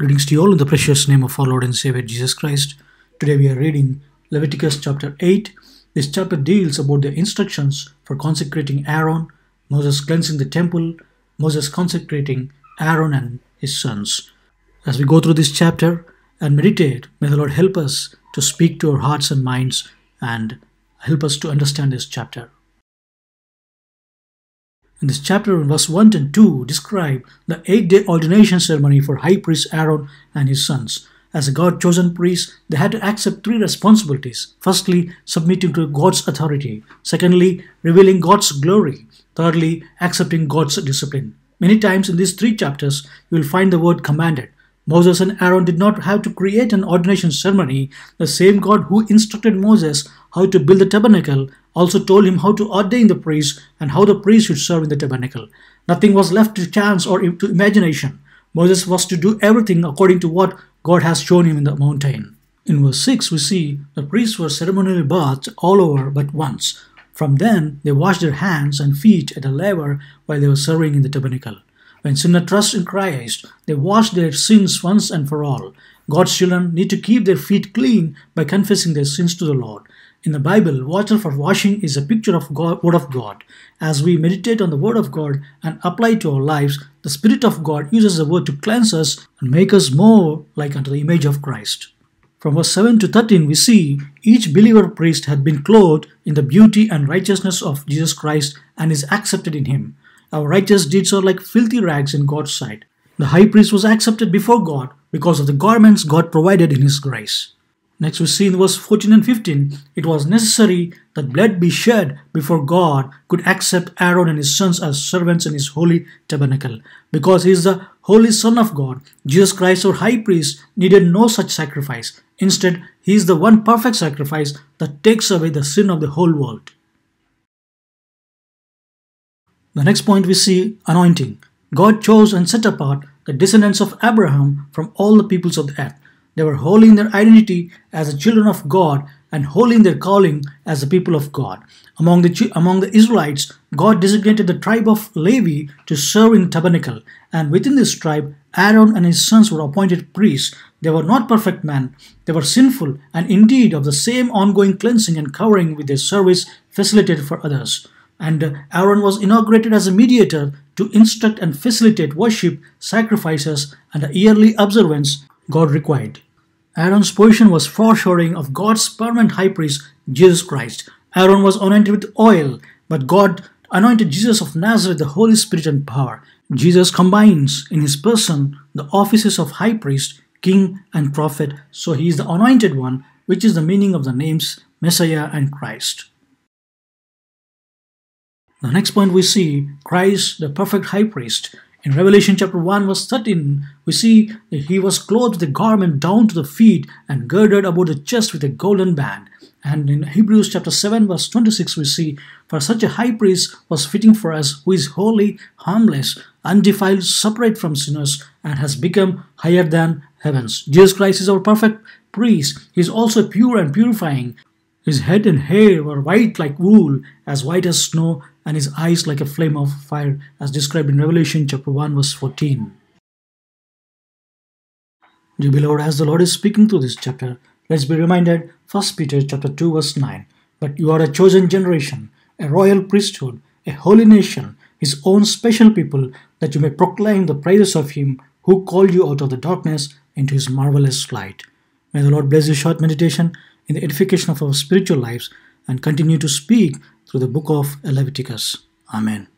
Greetings to you all in the precious name of our Lord and Savior Jesus Christ. Today we are reading Leviticus chapter 8. This chapter deals about the instructions for consecrating Aaron, Moses cleansing the temple, Moses consecrating Aaron and his sons. As we go through this chapter and meditate, may the Lord help us to speak to our hearts and minds and help us to understand this chapter. In this chapter, verse 1 and 2, describe the eight day ordination ceremony for high priest Aaron and his sons. As a God chosen priest, they had to accept three responsibilities. Firstly, submitting to God's authority. Secondly, revealing God's glory. Thirdly, accepting God's discipline. Many times in these three chapters, you will find the word commanded. Moses and Aaron did not have to create an ordination ceremony. The same God who instructed Moses how to build the tabernacle also told him how to ordain the priest and how the priest should serve in the tabernacle. Nothing was left to chance or to imagination. Moses was to do everything according to what God has shown him in the mountain. In verse 6, we see the priests were ceremonially bathed all over but once. From then, they washed their hands and feet at the laver while they were serving in the tabernacle. When sinners trust in Christ, they wash their sins once and for all. God's children need to keep their feet clean by confessing their sins to the Lord. In the Bible, water for washing is a picture of God, Word of God. As we meditate on the Word of God and apply it to our lives, the Spirit of God uses the Word to cleanse us and make us more like unto the image of Christ. From verse 7 to 13, we see each believer priest had been clothed in the beauty and righteousness of Jesus Christ and is accepted in Him. Our righteous deeds are like filthy rags in God's sight. The high priest was accepted before God because of the garments God provided in His grace. Next, we see in verse 14 and 15, it was necessary that blood be shed before God could accept Aaron and his sons as servants in his holy tabernacle. Because he is the holy Son of God, Jesus Christ, our high priest, needed no such sacrifice. Instead, he is the one perfect sacrifice that takes away the sin of the whole world. The next point we see anointing. God chose and set apart the descendants of Abraham from all the peoples of the earth. They were holy in their identity as the children of God and holy in their calling as the people of God. Among the, among the Israelites, God designated the tribe of Levi to serve in the tabernacle, and within this tribe, Aaron and his sons were appointed priests. They were not perfect men, they were sinful, and indeed of the same ongoing cleansing and covering with their service facilitated for others and Aaron was inaugurated as a mediator to instruct and facilitate worship, sacrifices, and the yearly observance God required. Aaron's position was foreshadowing of God's permanent high priest, Jesus Christ. Aaron was anointed with oil, but God anointed Jesus of Nazareth the Holy Spirit and power. Jesus combines in his person the offices of high priest, king, and prophet, so he is the anointed one, which is the meaning of the names Messiah and Christ. The next point we see Christ, the perfect high priest. In Revelation chapter 1, verse 13, we see that he was clothed with a garment down to the feet and girded about the chest with a golden band. And in Hebrews chapter 7, verse 26, we see, For such a high priest was fitting for us, who is holy, harmless, undefiled, separate from sinners, and has become higher than heavens. Jesus Christ is our perfect priest. He is also pure and purifying. His head and hair were white like wool, as white as snow, and his eyes like a flame of fire, as described in Revelation chapter 1, verse 14. Dear beloved, as the Lord is speaking through this chapter, let's be reminded 1 Peter chapter 2, verse 9. But you are a chosen generation, a royal priesthood, a holy nation, his own special people, that you may proclaim the praises of him who called you out of the darkness into his marvelous light. May the Lord bless this short meditation in the edification of our spiritual lives and continue to speak through the book of Leviticus. Amen.